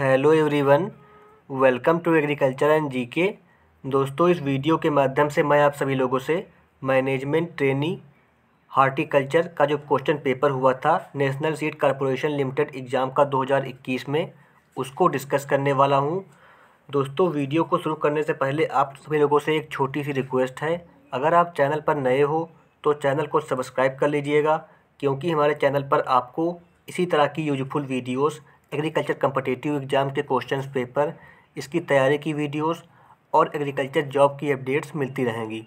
Hello everyone, welcome to agriculture and GK. दोस्तों, इस video के माध्यम से मैं आप सभी लोगों से मैनेजमेंट ट्रेनी हार्टिकल्चर का जो क्वेश्चन पेपर हुआ था, national seed corporation limited exam का 2021 में, उसको डिस्कस करने वाला हूँ। दोस्तों, वीडियो को शुरू करने से पहले आप सभी लोगों से एक छोटी सी रिक्वेस्ट है, अगर आप चैनल पर नए हो तो चैनल को सब्सक्राइब कर लीजिएगा, क्योंकि हमारे चैनल पर आपको इसी तरह की useful videos agriculture competitive exam के क्वेश्चंस पेपर इसकी तैयारी की वीडियोस और एग्रीकल्चर जॉब की अपडेट्स मिलती रहेंगी।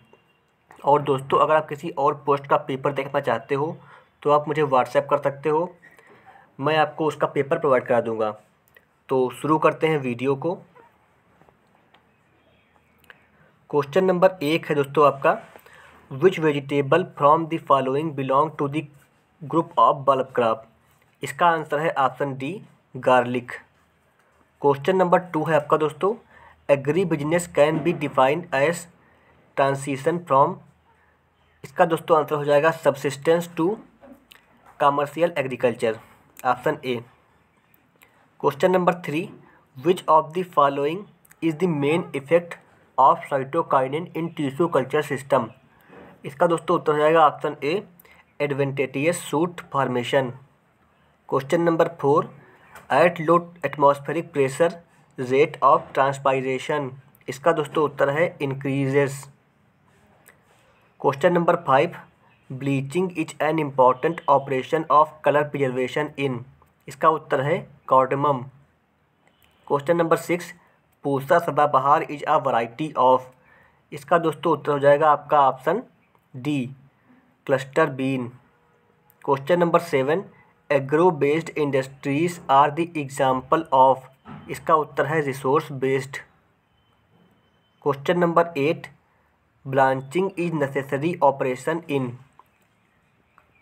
और दोस्तों, अगर आप किसी और पोस्ट का पेपर देखना चाहते हो तो आप मुझे व्हाट्सएप कर सकते हो। मैं आपको उसका पेपर प्रोवाइड करा दूँगा। तो शुरू करते हैं वीडियो को। क्वेश्चन नंबर एक है दोस्तों आपका। Which vegetable from the following belong to the group of bulb crop इसका आंसर है option D garlic. Question number two है आपका दोस्तों। Agribusiness can be defined as transition from इसका दोस्तों आंसर हो जाएगा subsistence to commercial agriculture option A question number three which of the following is the main effect of cytokinin in tissue culture system इसका दोस्तों उत्तर हो जाएगा option A adventitious shoot formation question number four at low atmospheric pressure rate of transpiration इसका दोस्तों उत्तर है increases question number five bleaching is an important operation of colour preservation in इसका उत्तर है cardamom question number six Pusa Sadabahar is a variety of इसका दोस्तों उत्तर हो जाएगा आपका option D cluster bean question number seven agro based industries are the example of इसका उत्तर है resource based question number eight blanching is necessary operation in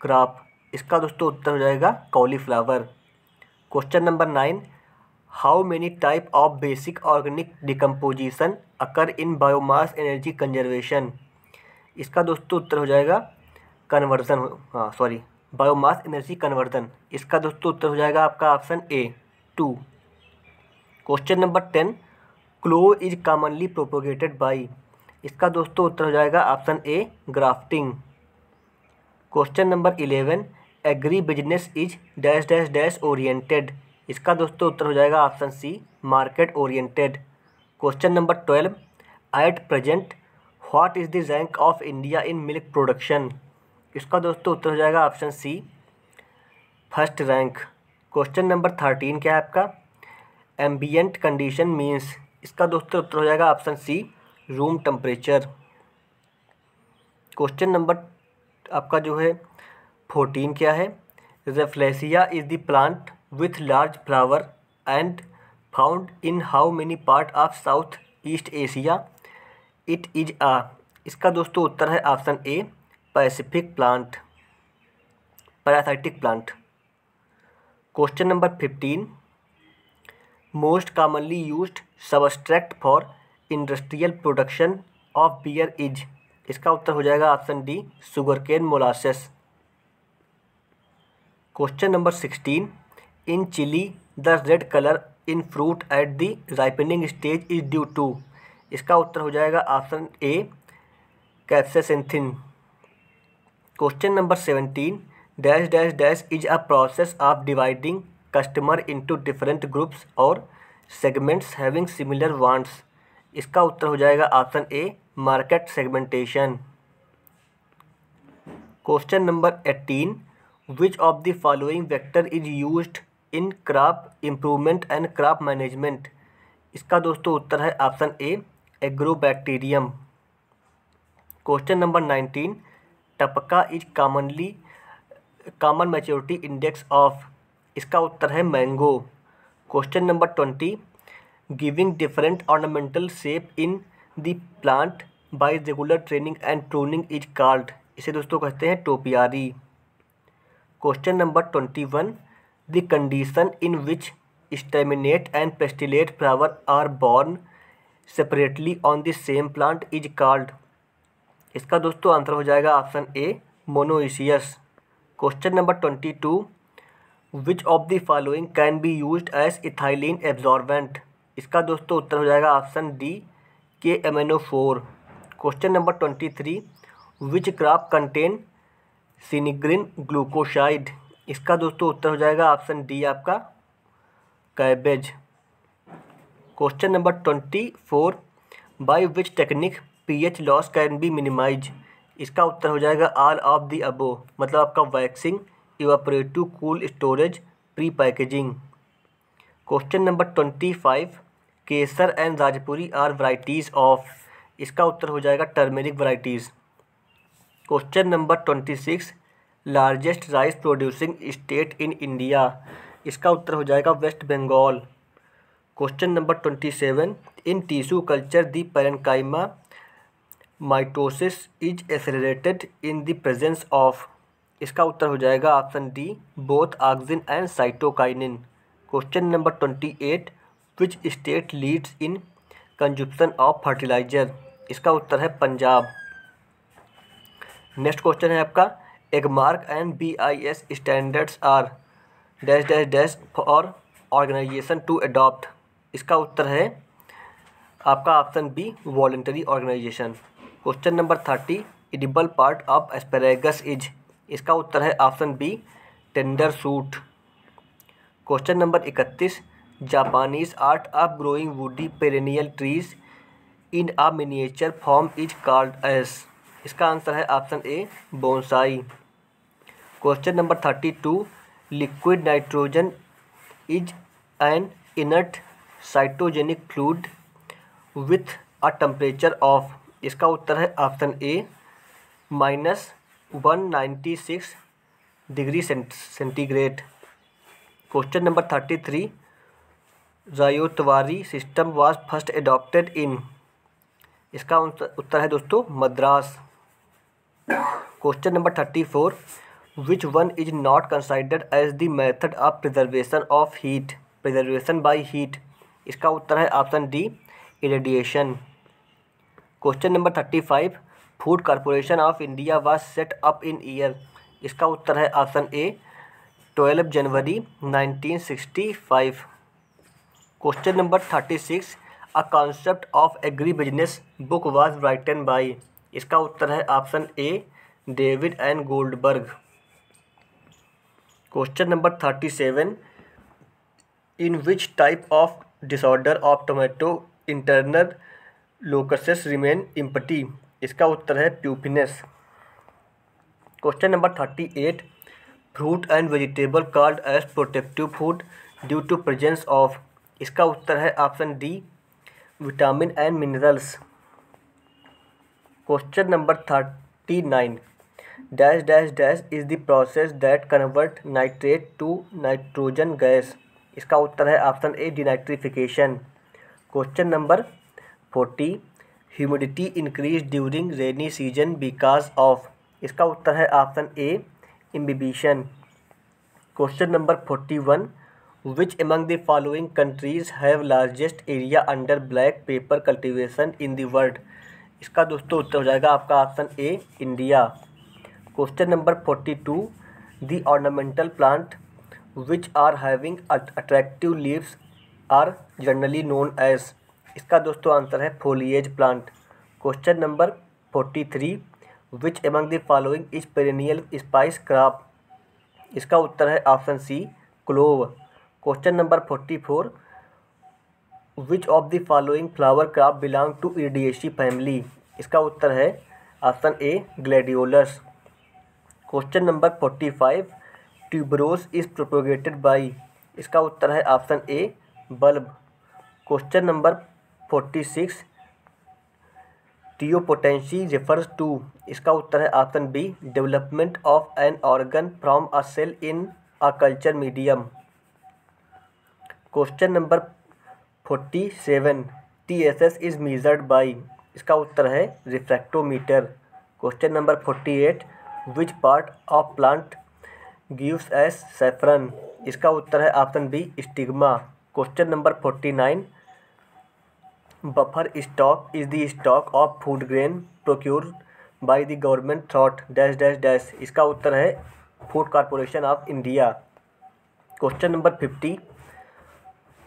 crop इसका दोस्तों उत्तर हो जाएगा cauliflower question number nine how many type of basic organic decomposition occur in biomass energy conservation इसका दोस्तों उत्तर हो जाएगा कन्वर्जन हाँ सॉरी बायोमास एनर्जी कन्वर्जन इसका दोस्तों उत्तर हो जाएगा आपका option A two question number ten clove is commonly propagated by इसका दोस्तों उत्तर हो जाएगा option A grafting question number eleven agribusiness is dash dash dash oriented इसका दोस्तों उत्तर हो जाएगा option C market oriented question number twelve at present what is the rank of India in milk production इसका दोस्तों उत्तर हो जाएगा option C, first rank. Question number thirteen क्या है आपका? एम्बियंट कंडीशन मीन्स इसका दोस्तों उत्तर हो जाएगा option C, room temperature. Question number आपका जो है, फोर्टीन क्या है? Rafflesia is the plant with large flower and found in how many part of South East Asia. It is uh इसका दोस्तों उत्तर है option A pacific plant, parasitic plant. Question number fifteen. Most commonly used substrate for industrial production of beer is. इसका उत्तर हो जाएगा option D sugar cane molasses question number sixteen. In chilli, the red colour in fruit at the ripening stage is due to इसका उत्तर हो जाएगा option A capsanthin question number seventeen dash dash dash is a process of dividing customer into different groups और segments having similar wants इसका उत्तर हो जाएगा option A market segmentation question number eighteen which of the following vector is used in crop improvement and crop management इसका दोस्तों उत्तर है option A agrobacterium question number nineteen टपका is commonly common maturity index of इसका उत्तर है mango question number twenty giving different ornamental shape in the plant by regular training and pruning is called इसे दोस्तों कहते हैं topiary. Question number twenty one the condition in which staminate and pistillate flower are borne separately on the same plant is called इसका दोस्तों answer हो जाएगा option A, monoecious. Question number twenty two which of the following can be use as ethylene absorbent इसका दोस्तों उत्तर हो जाएगा option D K M N O four question number twenty three which crop contain sinigrin glucoside इसका दोस्तों उत्तर हो जाएगा ऑप्शन डी आपका cabbage question number twenty four by which technique P H loss can be minimise इसका उत्तर हो जाएगा आल ऑफ़ दी अबो मतलब आपका waxing, evaporative cool storage pre packaging question number twenty five, Kesar and Rajapuri are varieties of. इसका उत्तर हो जाएगा turmeric varieties question number twenty six, largest rice producing state in India. इसका उत्तर हो जाएगा West Bengal. Question number twenty seven, in tissue culture the parenchyma mitosis is accelerated in the presence of इसका उत्तर हो जाएगा option D both auxin and cytokinin question number twenty eight which state leads in consumption of fertiliser इसका उत्तर है Punjab. Next question है आपका Agmark and B I S standards are dash dash dash for organisation to adopt इसका उत्तर है आपका option B voluntary organisation question number thirty edible part of asparagus is इसका उत्तर है option B tender shoot question number इकतीस Japanese art of growing woody perennial trees in a miniature form is called as इसका answer है option A bonsai question number thirty two liquid nitrogen is an inert cytogenic fluid with a temperature of इसका उत्तर है option A, minus one ninety six degree centigrade. Question number thirty three, Ryotwari system was first adopted in? इसका उत्तर है दोस्तों, Madras. Question number thirty four which one is not considered as the method of preservation of heat preservation by heat इसका उत्तर है option D irradiation question number thirty five food corporation of India was set up in year इसका उत्तर है option A twelve January nineteen sixty five question number thirty six a concept of agri business book was written by इसका उत्तर है option A David and Goldberg question number thirty seven in which type of disorder of tomato internal locules remain empty. इसका उत्तर है puffiness. Question number thirty eight. Fruit and vegetable called as protective food due to presence of. इसका उत्तर है option D, vitamin and minerals. Question number thirty nine. Dash dash dash is the process that convert nitrate to nitrogen gas. इसका उत्तर है option A, denitrification. Question number forty, humidity increase during rainy season because of. इसका उत्तर है option A imbibition question number forty one which among the following countries have largest area under black pepper cultivation in the world इसका दोस्तों उत्तर हो जाएगा आपका option A India question number forty two the ornamental plant which are having attractive leaves are generally known as इसका दोस्तों answer है foliage plant question number forty three which among the following is perennial spice crop इसका उत्तर है option C clove question number forty four which of the following flower crop belong to Iridaceae family इसका उत्तर है option A gladiolus question number forty five tuberose is propagated by इसका उत्तर है option A bulb question number forty six totipotency refers to इसका उत्तर है option B development of an organ from a cell in a culture medium question number forty seven T S S is measured by इसका उत्तर है refractometer question number forty eight which part of plant gives us saffron इसका उत्तर है option B stigma question number forty nine buffer stock is the stock of food grain procure by the government through dash dash dash इसका उत्तर है food corporation of India question number fifty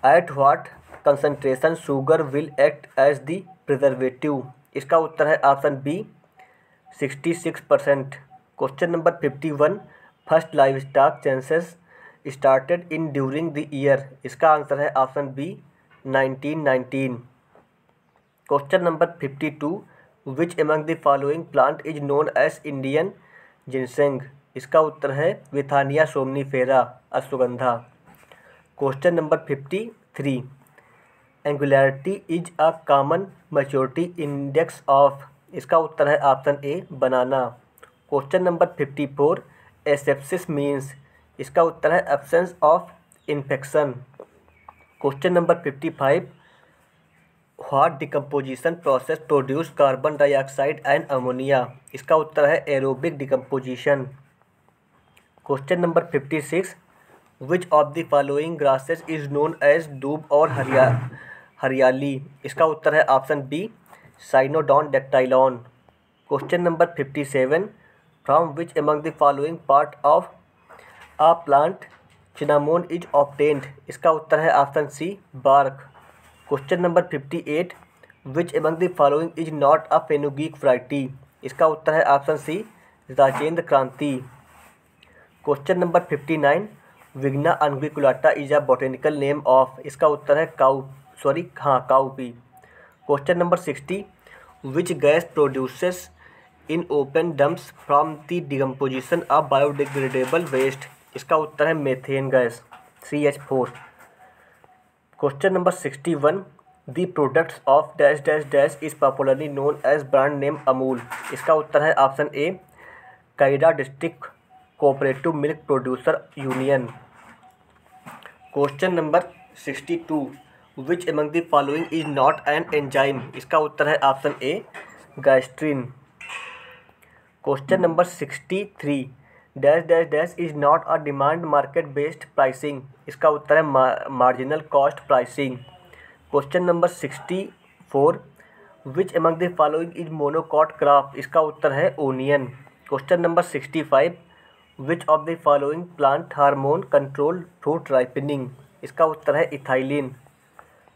eight what concentration sugar will act as the preservative इसका उत्तर है option B sixty six percent question number fifty one first livestock census started in during the year इसका answer है option B nineteen nineteen question number fifty two which among the following plant is known as Indian ginseng इसका उत्तर है Withania somnifera, ashwagandha. Question number fifty three angularity is a common maturity index of इसका उत्तर है option A banana question number fifty four asepsis means इसका उत्तर है absence of infection question number fifty five what decomposition process produce carbon dioxide and ammonia इसका उत्तर है aerobic decomposition question number fifty six which of the following grasses is known as doob और हरिया, हरियाली? इसका उत्तर है option B Cynodon dactylon question number fifty seven from which among the following part of a plant cinnamon is obtained इसका उत्तर है option C bark question number fifty eight which among the following is not a fenugreek variety इसका उत्तर है option C Rajendra Kranti. Question number fifty nine Vigna unguiculata is a botanical name of इसका उत्तर है cow sorry हाँ cowpea. Question number sixty which gas produces in open dumps from the decomposition of biodegradable waste इसका उत्तर है methane gas C H four question number sixty one the products of dash dash dash is popularly known as brand name Amul इसका उत्तर है option A Kaira district cooperative milk producer union question number sixty two which among the following is not an enzyme इसका उत्तर है option A gastrin question number sixty three dash dash dash is not a demand market based pricing. इसका उत्तर है marginal cost pricing. Question number sixty four which among the following is monocot crop इसका उत्तर है onion question number sixty five which of the following plant hormone control fruit ripening इसका उत्तर है ethylene.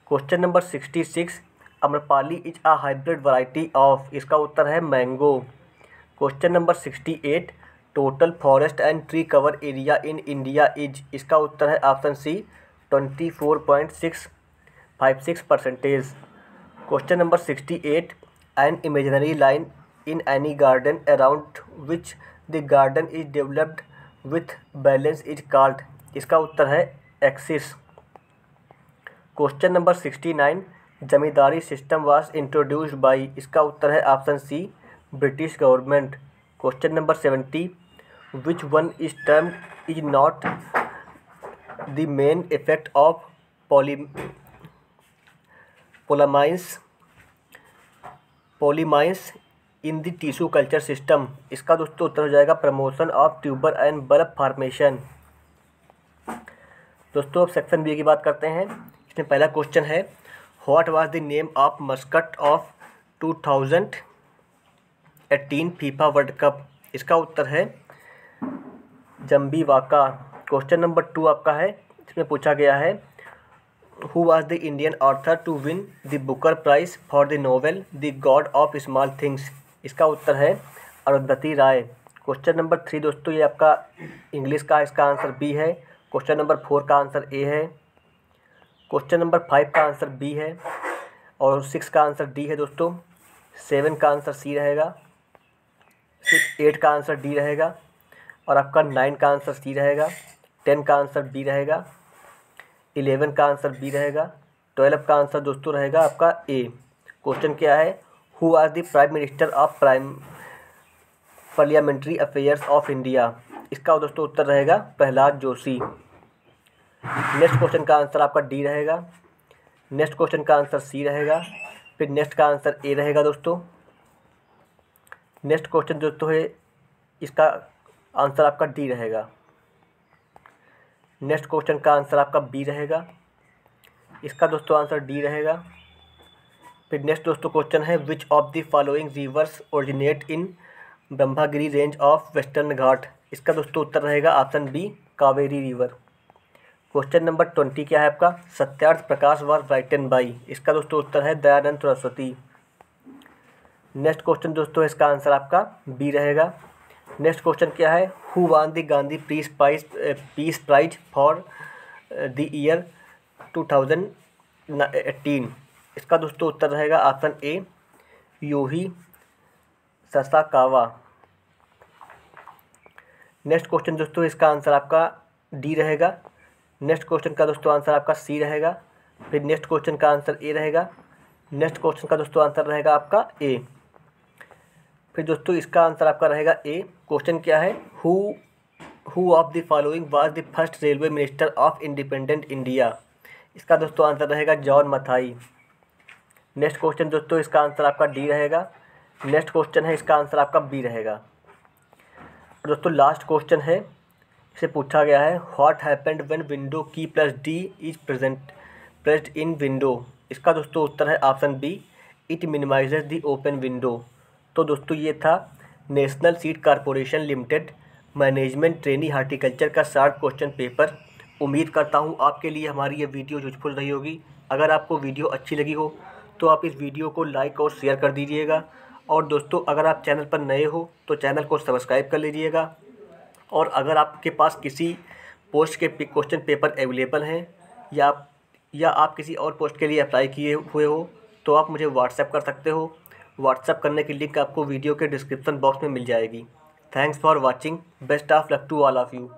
Question number sixty six, Amrapali is a hybrid variety of इसका उत्तर है mango question number sixty eight total forest and tree cover area in India is इसका उत्तर है option C twenty four point six five six percentage question number sixty eight an imaginary line in any garden around which the garden is developed with balance is called इसका उत्तर है axis question number sixty nine zamindari system was introduced by इसका उत्तर है option C British government question number seventy which one is term is not the main effect of poly polyamines polyamines in the tissue culture system इसका दोस्तों उत्तर हो जाएगा promotion of tuber and bulb formation दोस्तों अब section B की बात करते हैं। इसमें पहला क्वेश्चन है what was the name of mascot of two thousand eighteen FIFA world cup. इसका उत्तर है Zabivaka question number two आपका है। इसमें पूछा गया है who was the Indian author to win the Booker Prize for the novel the God of Small Things इसका उत्तर है Arundhati Roy. Question number three दोस्तों, ये आपका इंग्लिश का इसका आंसर बी है। क्वेश्चन नंबर फोर का आंसर ए है। क्वेश्चन नंबर फाइव का आंसर बी है। और सिक्स का आंसर डी है दोस्तों। सेवन का आंसर सी रहेगा। सिक्स एट का आंसर डी रहेगा और आपका नाइन का आंसर सी रहेगा टेन का आंसर बी रहेगा इलेवन का आंसर बी रहेगा ट्वेल्व का आंसर दोस्तों रहेगा आपका ए क्वेश्चन क्या है? Who are the prime minister of prime parliamentary affairs of India इसका दोस्तों उत्तर रहेगा प्रहलाद जोशी। नेक्स्ट क्वेश्चन का आंसर आपका डी रहेगा। नेक्स्ट क्वेश्चन का आंसर सी रहेगा। फिर नेक्स्ट का आंसर ए रहेगा दोस्तों। नेक्स्ट क्वेश्चन दोस्तों है, इसका आंसर आपका डी रहेगा। नेक्स्ट क्वेश्चन का आंसर आपका बी रहेगा। इसका दोस्तों आंसर डी रहेगा। फिर नेक्स्ट दोस्तों क्वेश्चन है which of the following rivers originate in Brahmagiri range of western Ghat इसका दोस्तों उत्तर रहेगा option B Kaveri river question number twenty क्या है आपका? Satyarth Prakash was written by इसका दोस्तों उत्तर है दयानंद सरस्वती। नेक्स्ट क्वेश्चन दोस्तों, इसका आंसर आपका बी रहेगा। नेक्स्ट क्वेश्चन क्या है? Who won the Gandhi peace prize peace prize for the year two thousand eighteen इसका दोस्तों उत्तर रहेगा option A Yohei Sasakawa next question दोस्तों, इसका आंसर आपका डी रहेगा। नेक्स्ट क्वेश्चन का दोस्तों आंसर आपका सी रहेगा। फिर नेक्स्ट क्वेश्चन का आंसर ए रहेगा। नेक्स्ट क्वेश्चन का दोस्तों आंसर रहेगा आपका ए फिर दोस्तों, इसका आंसर आपका रहेगा ए। क्वेश्चन क्या है? Who who of the following was the first railway minister of independent India इसका दोस्तों आंसर रहेगा जॉन मथाई। नेक्स्ट क्वेश्चन दोस्तों, इसका आंसर आपका डी रहेगा। नेक्स्ट क्वेश्चन है, इसका आंसर आपका बी रहेगा। दोस्तों लास्ट क्वेश्चन है। इसे पूछा गया है what happened when window key plus D is present pressed in window इसका दोस्तों उत्तर है option B it minimises the open window तो दोस्तों ये था national seed corporation limited management trainee horticulture का शार्ट क्वेश्चन पेपर। उम्मीद करता हूँ आपके लिए हमारी ये वीडियो यूजफुल रही होगी। अगर आपको वीडियो अच्छी लगी हो तो आप इस वीडियो को लाइक और शेयर कर दीजिएगा। और दोस्तों, अगर आप चैनल पर नए हो तो चैनल को सब्सक्राइब कर लीजिएगा। और अगर आपके पास किसी पोस्ट के क्वेश्चन पेपर अवेलेबल हैं, या या आप किसी और पोस्ट के लिए अप्लाई किए हुए हो तो आप मुझे व्हाट्सएप कर सकते हो। व्हाट्सएप करने की लिंक आपको वीडियो के डिस्क्रिप्शन बॉक्स में मिल जाएगी। Thanks for watching. Best of luck to all of you.